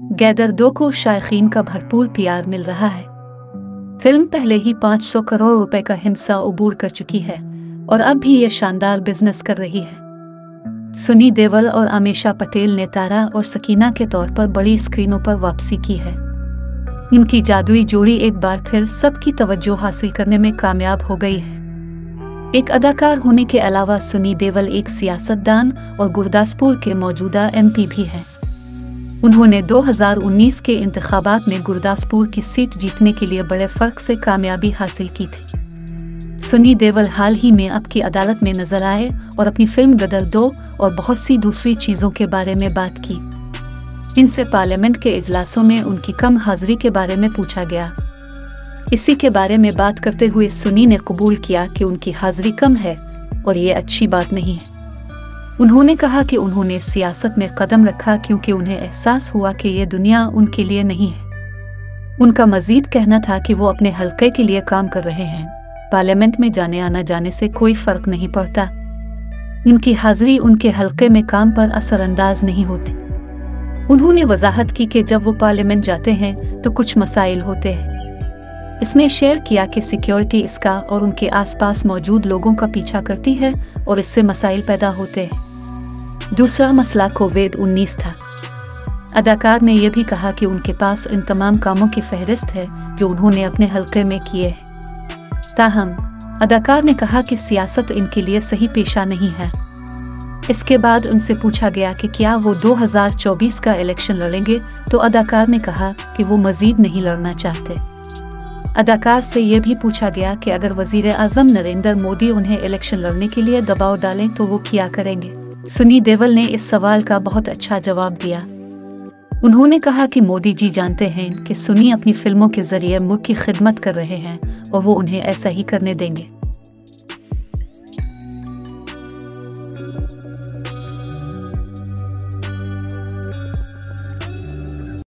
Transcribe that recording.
Gather दो को शायकीन का भरपूर प्यार मिल रहा है। फ़िल्म पहले ही 500 करोड़ रुपए का हिस्सा उबूर कर चुकी है और अब भी ये शानदार बिज़नेस कर रही है। सुनी देवल और अमीषा पटेल ने तारा और सकीना के तौर पर बड़ी स्क्रीनों पर वापसी की है। इनकी जादुई जोड़ी एक बार फिर सबकी तवज्जो हासिल करने में कामयाब हो गई है। एक अदाकार होने के अलावा सुनी देवल एक सियासतदान और गुरदासपुर के मौजूदा एमपी भी हैं। उन्होंने 2019 के इंतबात में गुरदासपुर की सीट जीतने के लिए बड़े फ़र्क से कामयाबी हासिल की थी। सुनी देवल हाल ही में अब की अदालत में नज़र आए और अपनी फ़िल्म गदर दो और बहुत सी दूसरी चीज़ों के बारे में बात की। इनसे पार्लियामेंट के इजलासों में उनकी कम हाजिरी के बारे में पूछा गया। इसी के बारे में बात करते हुए सुनी ने कबूल किया कि उनकी हाजिरी कम है और ये अच्छी बात नहीं है। उन्होंने कहा कि उन्होंने सियासत में कदम रखा क्योंकि उन्हें एहसास हुआ कि ये दुनिया उनके लिए नहीं है। उनका मजीद कहना था कि वो अपने हलके के लिए काम कर रहे हैं। पार्लियामेंट में जाने आना जाने से कोई फ़र्क नहीं पड़ता। उनकी हाजिरी उनके हलके में काम पर असरअंदाज नहीं होती। उन्होंने वजाहत की कि जब वो पार्लियामेंट जाते हैं तो कुछ मसाइल होते हैं। इसमें शेयर किया कि सिक्योरिटी इसका और उनके आसपास मौजूद लोगों का पीछा करती है और इससे मसाइल पैदा होते हैं। दूसरा मसला कोविड 19 था। अदाकार ने यह भी कहा कि उनके पास इन तमाम कामों की फहरिस्त है जो उन्होंने अपने हल्के में किए हैं। ताहम, अदाकार ने कहा कि सियासत इनके लिए सही पेशा नहीं है। इसके बाद उनसे पूछा गया कि क्या वो 2024 का इलेक्शन लड़ेंगे तो अदाकार ने कहा कि वो मजीद नहीं लड़ना चाहते। अदाकार से यह भी पूछा गया कि अगर वज़ीर आज़म नरेंद्र मोदी उन्हें इलेक्शन लड़ने के लिए दबाव डालें तो वो क्या करेंगे? सुनी देवल ने इस सवाल का बहुत अच्छा जवाब दिया। उन्होंने कहा कि मोदी जी जानते हैं कि सुनी अपनी फ़िल्मों के ज़रिए मुख्य की खिदमत कर रहे हैं और वो उन्हें ऐसा ही करने देंगे।